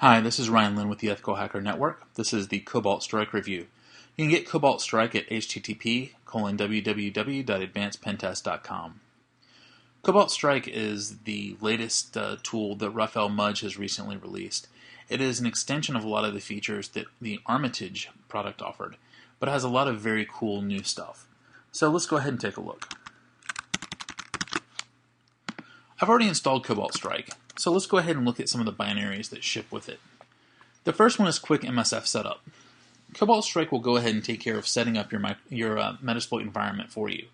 Hi, this is Ryan Lynn with the Ethical Hacker Network. This is the Cobalt Strike review. You can get Cobalt Strike at http www.advancedpentest.com. Cobalt Strike is the latest uh, tool that Raphael Mudge has recently released. It is an extension of a lot of the features that the Armitage product offered, but it has a lot of very cool new stuff. So let's go ahead and take a look. I've already installed Cobalt Strike, so let's go ahead and look at some of the binaries that ship with it. The first one is Quick MSF Setup. Cobalt Strike will go ahead and take care of setting up your, your uh, Metasploit environment for you.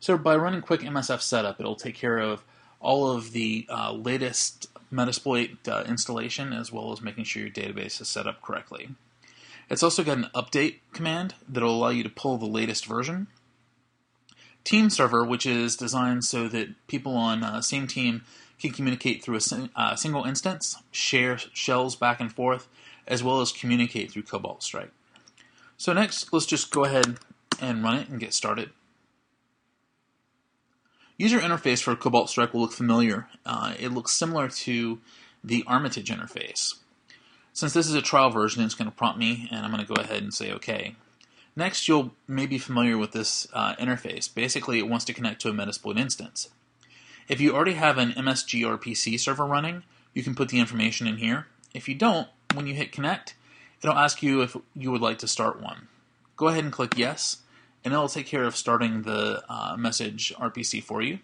So by running Quick MSF Setup, it'll take care of all of the uh, latest Metasploit uh, installation as well as making sure your database is set up correctly. It's also got an update command that will allow you to pull the latest version. Team server, which is designed so that people on uh, same team can communicate through a uh, single instance, share shells back and forth, as well as communicate through Cobalt Strike. So next, let's just go ahead and run it and get started. User interface for Cobalt Strike will look familiar. Uh, it looks similar to the Armitage interface. Since this is a trial version, it's going to prompt me, and I'm going to go ahead and say OK. Next, you'll may be familiar with this uh, interface. Basically, it wants to connect to a Metasploit instance. If you already have an MSG MSGRPC server running, you can put the information in here. If you don't, when you hit connect, it'll ask you if you would like to start one. Go ahead and click yes, and it'll take care of starting the uh, message RPC for you.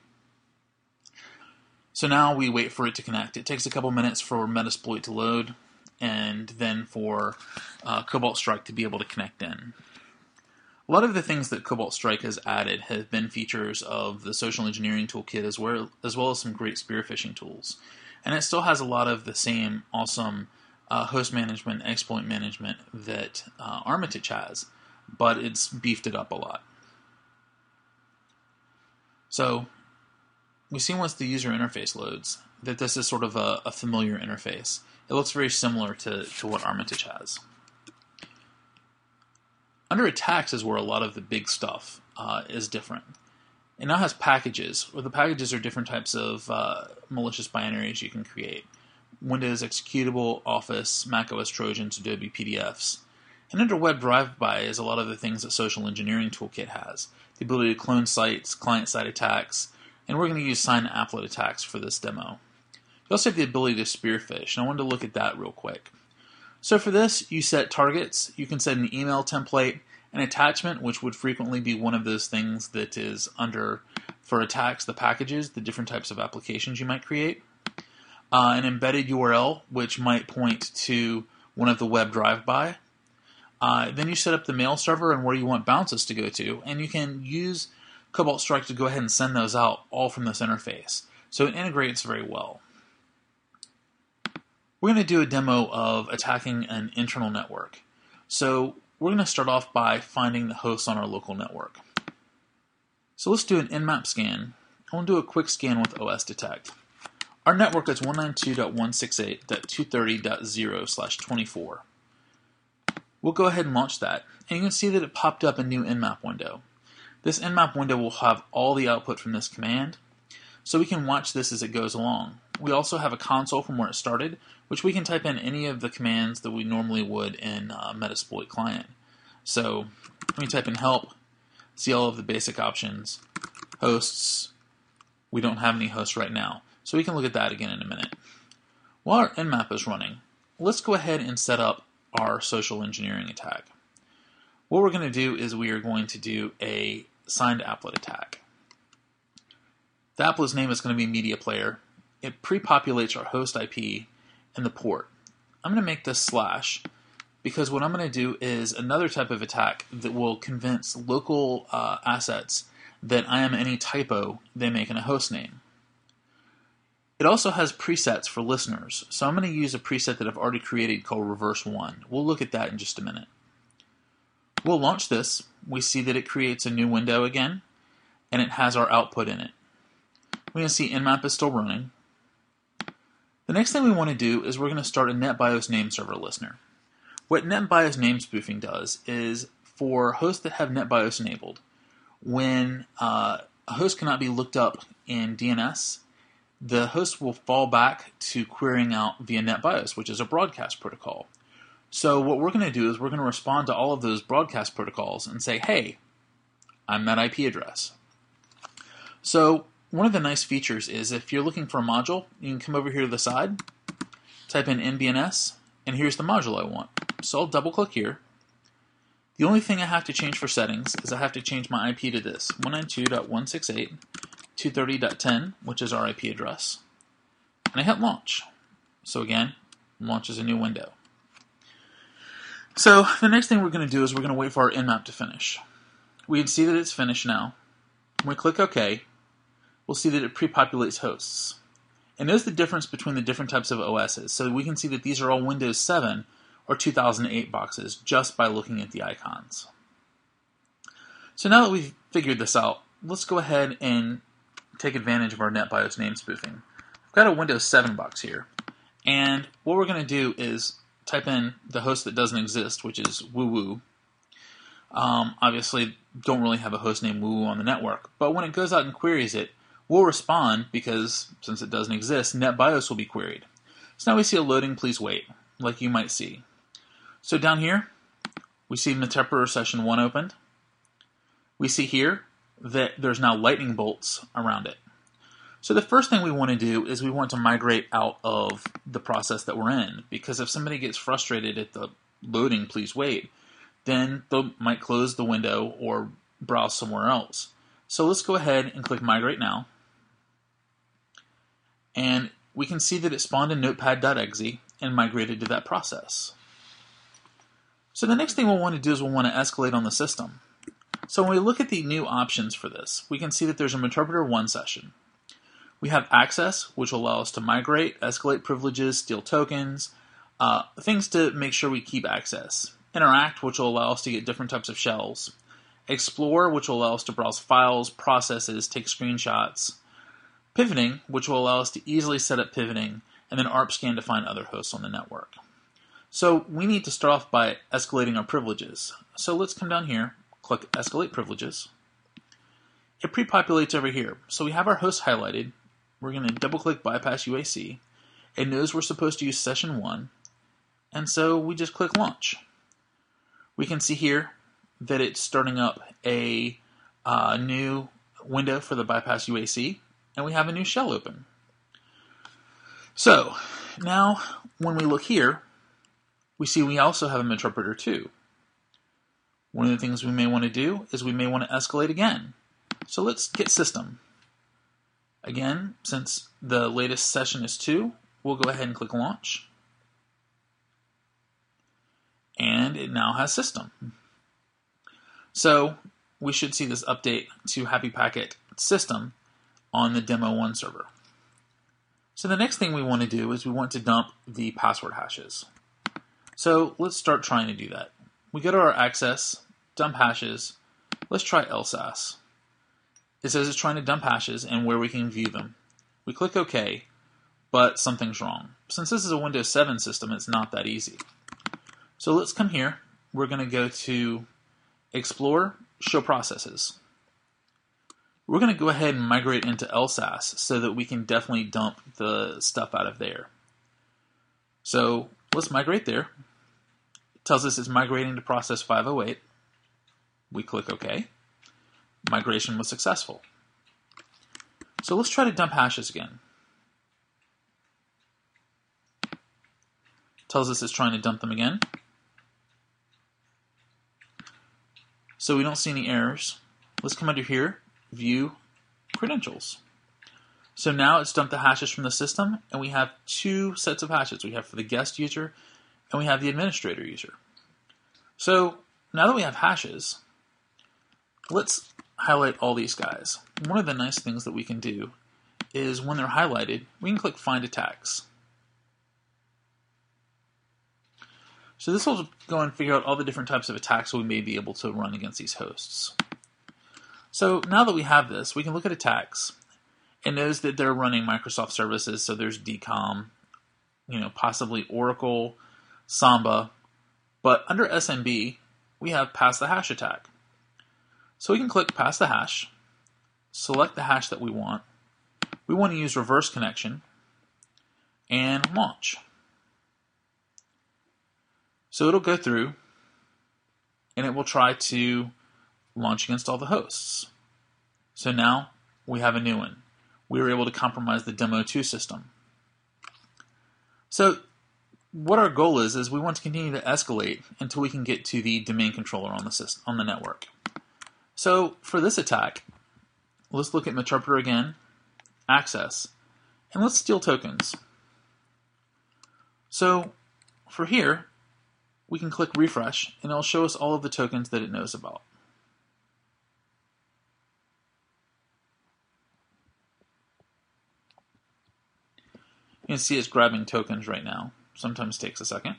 So now we wait for it to connect. It takes a couple minutes for Metasploit to load, and then for uh, Cobalt Strike to be able to connect in. A lot of the things that Cobalt Strike has added have been features of the social engineering toolkit as well as, well as some great spear phishing tools. And it still has a lot of the same awesome uh, host management, exploit management that uh, Armitage has, but it's beefed it up a lot. So we see once the user interface loads that this is sort of a, a familiar interface. It looks very similar to, to what Armitage has. Under attacks is where a lot of the big stuff uh, is different. It now has packages, where the packages are different types of uh, malicious binaries you can create. Windows executable, Office, Mac OS Trojans, Adobe PDFs. And under Web Drive-By is a lot of the things that Social Engineering Toolkit has. The ability to clone sites, client-side attacks, and we're going to use signed applet attacks for this demo. You also have the ability to spearphish, and I wanted to look at that real quick. So for this, you set targets. You can set an email template, an attachment, which would frequently be one of those things that is under, for attacks, the packages, the different types of applications you might create. Uh, an embedded URL, which might point to one of the web drive-by. Uh, then you set up the mail server and where you want bounces to go to, and you can use Cobalt Strike to go ahead and send those out all from this interface. So it integrates very well. We're going to do a demo of attacking an internal network. So we're going to start off by finding the hosts on our local network. So let's do an nmap scan. I want to do a quick scan with OS Detect. Our network is 192.168.230.0 slash 24. We'll go ahead and launch that, and you can see that it popped up a new nmap window. This nmap window will have all the output from this command, so we can watch this as it goes along. We also have a console from where it started, which we can type in any of the commands that we normally would in uh, Metasploit client. So we type in help, see all of the basic options, hosts. We don't have any hosts right now, so we can look at that again in a minute. While our nmap is running, let's go ahead and set up our social engineering attack. What we're going to do is we are going to do a signed applet attack. The applet's name is going to be media player. It pre-populates our host IP and the port. I'm going to make this slash because what I'm going to do is another type of attack that will convince local uh, assets that I am any typo they make in a host name. It also has presets for listeners, so I'm going to use a preset that I've already created called reverse one. We'll look at that in just a minute. We'll launch this. We see that it creates a new window again, and it has our output in it. We can see Nmap is still running. The next thing we want to do is we're going to start a NetBIOS name server listener. What NetBIOS name spoofing does is for hosts that have NetBIOS enabled, when uh, a host cannot be looked up in DNS, the host will fall back to querying out via NetBIOS, which is a broadcast protocol. So what we're going to do is we're going to respond to all of those broadcast protocols and say, hey, I'm that IP address. So one of the nice features is if you're looking for a module, you can come over here to the side, type in NBNS, and here's the module I want. So I'll double click here. The only thing I have to change for settings is I have to change my IP to this, 192.168.230.10, which is our IP address. And I hit launch. So again, launches a new window. So the next thing we're going to do is we're going to wait for our nmap to finish. We can see that it's finished now. When we click OK, we'll see that it pre-populates hosts. And notice the difference between the different types of OSs. So we can see that these are all Windows 7 or 2008 boxes just by looking at the icons. So now that we've figured this out, let's go ahead and take advantage of our NetBIOS name spoofing. I've got a Windows 7 box here. And what we're going to do is type in the host that doesn't exist, which is woo Um, obviously, don't really have a host named woo on the network, but when it goes out and queries it, we'll respond because since it doesn't exist, NetBIOS will be queried. So now we see a loading, please wait, like you might see. So down here, we see Meterpreter session 1 opened. We see here that there's now lightning bolts around it. So the first thing we want to do is we want to migrate out of the process that we're in because if somebody gets frustrated at the loading, please wait, then they might close the window or browse somewhere else. So let's go ahead and click migrate now. And we can see that it spawned in notepad.exe and migrated to that process. So the next thing we'll want to do is we'll want to escalate on the system. So when we look at the new options for this, we can see that there's a Meterpreter 1 session. We have access, which will allow us to migrate, escalate privileges, steal tokens, uh, things to make sure we keep access. Interact, which will allow us to get different types of shells. Explore, which will allow us to browse files, processes, take screenshots. Pivoting, which will allow us to easily set up pivoting, and then ARP scan to find other hosts on the network. So we need to start off by escalating our privileges. So let's come down here, click Escalate Privileges. It pre-populates over here. So we have our host highlighted, we're going to double click bypass UAC. It knows we're supposed to use session 1, and so we just click launch. We can see here that it's starting up a uh, new window for the bypass UAC, and we have a new shell open. So now when we look here, we see we also have a interpreter 2. One of the things we may want to do is we may want to escalate again. So let's get system. Again, since the latest session is 2, we'll go ahead and click Launch. And it now has system. So we should see this update to Happy Packet system on the Demo 1 server. So the next thing we want to do is we want to dump the password hashes. So let's start trying to do that. We go to our access, dump hashes, let's try LSASS. It says it's trying to dump hashes and where we can view them. We click OK, but something's wrong. Since this is a Windows 7 system, it's not that easy. So let's come here. We're going to go to Explore, Show Processes. We're going to go ahead and migrate into LSASS so that we can definitely dump the stuff out of there. So let's migrate there. It tells us it's migrating to process 508. We click OK migration was successful. So let's try to dump hashes again. Tells us it's trying to dump them again. So we don't see any errors. Let's come under here, view credentials. So now it's dumped the hashes from the system, and we have two sets of hashes. We have for the guest user, and we have the administrator user. So now that we have hashes, let's highlight all these guys. One of the nice things that we can do is when they're highlighted, we can click Find Attacks. So this will go and figure out all the different types of attacks we may be able to run against these hosts. So now that we have this, we can look at attacks. It knows that they're running Microsoft services, so there's DCOM, you know, possibly Oracle, Samba, but under SMB, we have pass the hash attack. So we can click pass the hash, select the hash that we want, we want to use reverse connection and launch. So it'll go through and it will try to launch against all the hosts. So now we have a new one. We were able to compromise the Demo 2 system. So what our goal is is we want to continue to escalate until we can get to the domain controller on the system, on the network. So for this attack, let's look at Meterpreter again, access, and let's steal tokens. So for here, we can click refresh and it'll show us all of the tokens that it knows about. You can see it's grabbing tokens right now. Sometimes takes a second.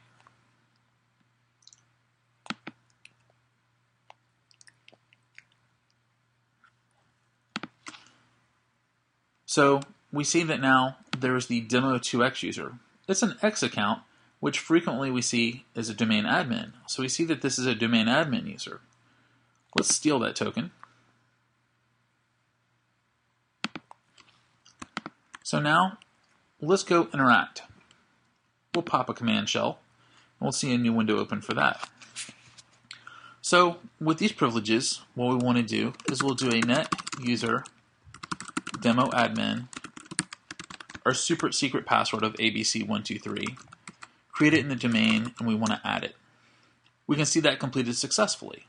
So we see that now there's the demo2x user. It's an X account, which frequently we see is a domain admin. So we see that this is a domain admin user. Let's steal that token. So now let's go interact. We'll pop a command shell. And we'll see a new window open for that. So with these privileges, what we want to do is we'll do a net user demo admin our super secret password of ABC123, create it in the domain, and we want to add it. We can see that completed successfully.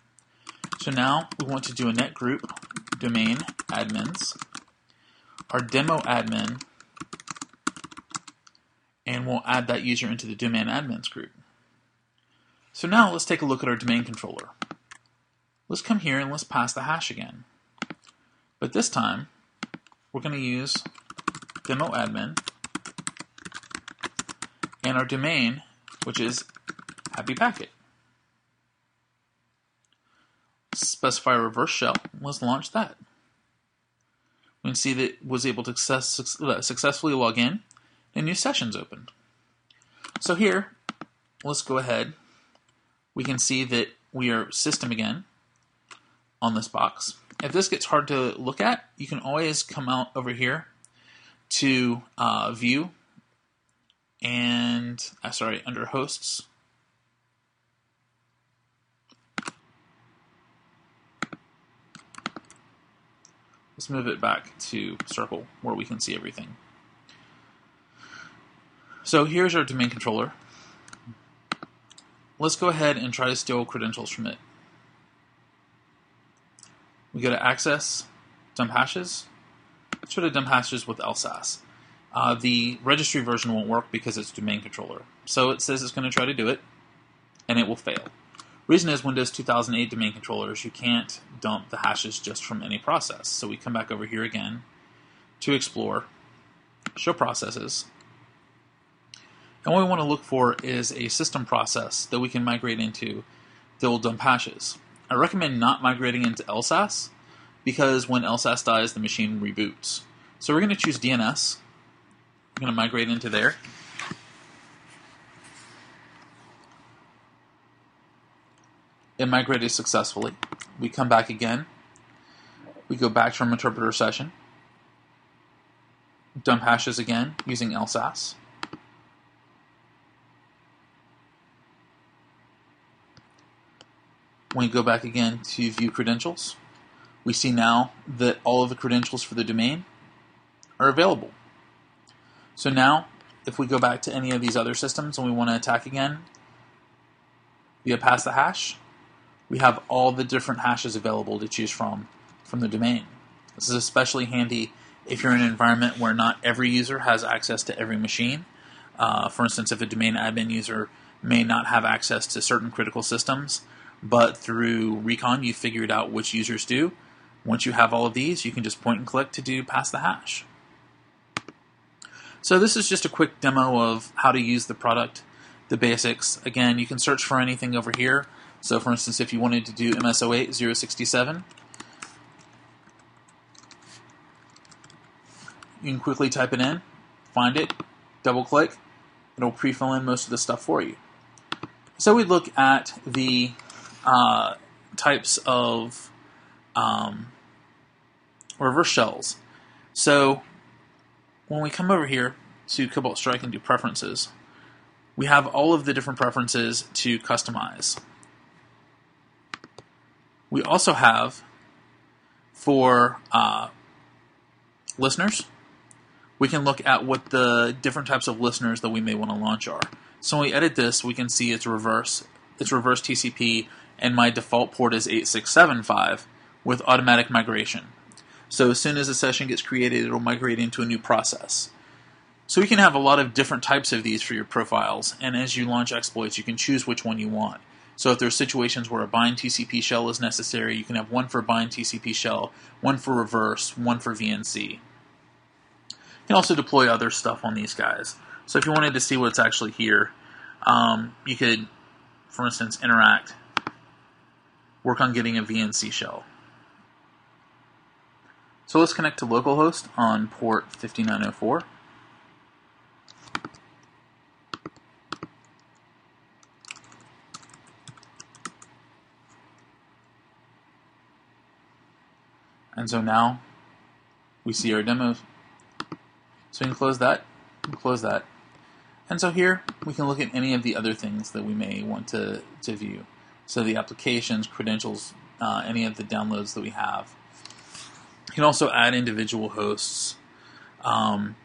So now we want to do a net group domain admins, our demo admin, and we'll add that user into the domain admins group. So now let's take a look at our domain controller. Let's come here and let's pass the hash again. But this time, we're going to use demo admin, and our domain, which is happy packet. Specify reverse shell. Let's launch that. We can see that it was able to success, uh, successfully log in and new sessions opened. So here, let's go ahead. We can see that we are system again on this box. If this gets hard to look at, you can always come out over here to uh, view and uh, sorry under hosts let's move it back to circle where we can see everything so here's our domain controller let's go ahead and try to steal credentials from it we go to access dump hashes Let's try to dump hashes with LSASS. Uh, the registry version won't work because it's domain controller. So it says it's going to try to do it, and it will fail. Reason is Windows 2008 domain controllers, you can't dump the hashes just from any process. So we come back over here again to explore, show processes. And what we want to look for is a system process that we can migrate into that will dump hashes. I recommend not migrating into LSASS because when LSASS dies, the machine reboots. So we're going to choose DNS. I'm going to migrate into there. It migrated successfully. We come back again. We go back to our Meterpreter session. Dump hashes again using LSASS. When we go back again to view credentials, we see now that all of the credentials for the domain are available. So now, if we go back to any of these other systems and we want to attack again via pass the hash, we have all the different hashes available to choose from from the domain. This is especially handy if you're in an environment where not every user has access to every machine. Uh, for instance, if a domain admin user may not have access to certain critical systems, but through Recon you figured out which users do, once you have all of these, you can just point and click to do pass the hash. So this is just a quick demo of how to use the product, the basics. Again, you can search for anything over here. So for instance, if you wanted to do MS08 067, you can quickly type it in, find it, double click, it'll pre-fill in most of the stuff for you. So we look at the uh, types of um, reverse shells. So when we come over here to Cobalt Strike and do preferences, we have all of the different preferences to customize. We also have for uh, listeners, we can look at what the different types of listeners that we may want to launch are. So when we edit this, we can see it's reverse, it's reverse TCP, and my default port is 8675 with automatic migration. So as soon as a session gets created, it'll migrate into a new process. So we can have a lot of different types of these for your profiles, and as you launch exploits, you can choose which one you want. So if there's situations where a bind TCP shell is necessary, you can have one for bind TCP shell, one for reverse, one for VNC. You can also deploy other stuff on these guys. So if you wanted to see what's actually here, um, you could, for instance, interact, work on getting a VNC shell. So let's connect to localhost on port 5904. And so now we see our demo. So we can close that, close that. And so here we can look at any of the other things that we may want to, to view. So the applications, credentials, uh, any of the downloads that we have. You can also add individual hosts. Um,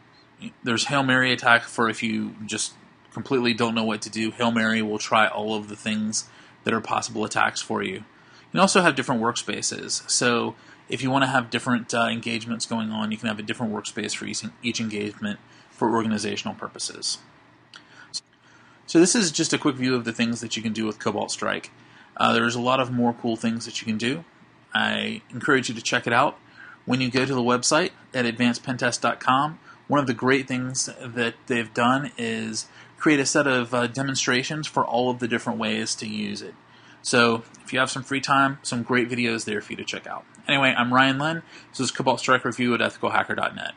there's Hail Mary attack for if you just completely don't know what to do. Hail Mary will try all of the things that are possible attacks for you. You can also have different workspaces. So if you want to have different uh, engagements going on, you can have a different workspace for each, each engagement for organizational purposes. So this is just a quick view of the things that you can do with Cobalt Strike. Uh, there's a lot of more cool things that you can do. I encourage you to check it out. When you go to the website at advancedpentest.com, one of the great things that they've done is create a set of uh, demonstrations for all of the different ways to use it. So if you have some free time, some great videos there for you to check out. Anyway, I'm Ryan Lynn. This is Cobalt Strike Review at ethicalhacker.net.